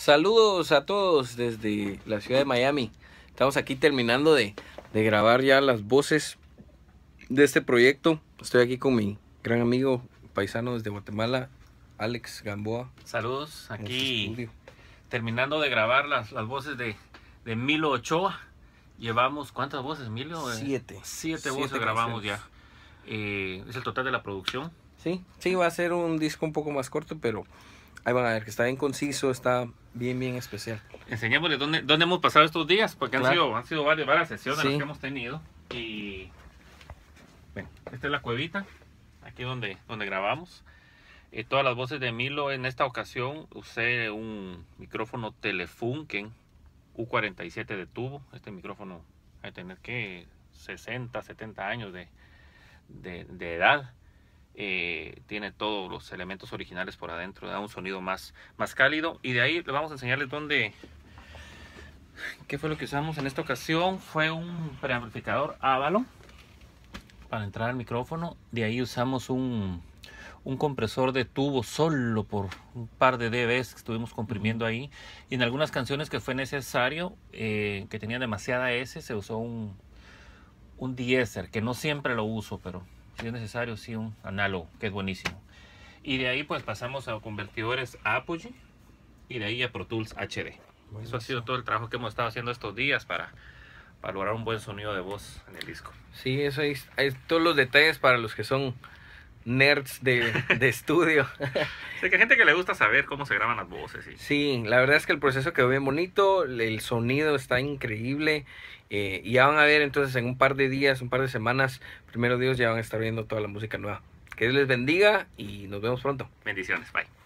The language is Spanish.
Saludos a todos desde la ciudad de Miami. Estamos aquí terminando de, de grabar ya las voces de este proyecto. Estoy aquí con mi gran amigo paisano desde Guatemala, Alex Gamboa. Saludos, este aquí estudio. terminando de grabar las, las voces de, de Milo Ochoa. Llevamos, ¿cuántas voces, Milo? Eh, Siete. Siete Siete voces grabamos ya. Eh, es el total de la producción. Sí, sí, va a ser un disco un poco más corto, pero ahí van a ver que está bien conciso, está bien, bien especial. Enseñémosles dónde, dónde hemos pasado estos días, porque han Claro. sido, han sido varias, varias sesiones Sí. las que hemos tenido. Y bueno, esta es la cuevita, aquí donde, donde grabamos. Eh, todas las voces de Milo en esta ocasión usé un micrófono Telefunken U47 de tubo. Este micrófono hay que tener que 60, 70 años de, de, de edad. Eh, tiene todos los elementos originales por adentro, da un sonido más, más cálido. Y de ahí le vamos a enseñarles dónde. ¿Qué fue lo que usamos en esta ocasión? Fue un preamplificador Avalon para entrar al micrófono. De ahí usamos un, un compresor de tubo solo por un par de dBs que estuvimos comprimiendo ahí. Y en algunas canciones que fue necesario, eh, que tenían demasiada S, se usó un, un deesser, que no siempre lo uso, pero si es necesario, sí, un análogo, que es buenísimo. Y de ahí pues pasamos a convertidores Apogee y de ahí a Pro Tools HD. Eso ha sido todo el trabajo que hemos estado haciendo estos días para, para lograr un buen sonido de voz en el disco. Sí, eso es, es todos los detalles para los que son nerds de, de estudio. Sé que hay gente que le gusta saber cómo se graban las voces. Y... Sí, la verdad es que el proceso quedó bien bonito, el sonido está increíble eh, y ya van a ver entonces en un par de días, un par de semanas, primero Dios ya van a estar viendo toda la música nueva. Que Dios les bendiga y nos vemos pronto. Bendiciones, bye.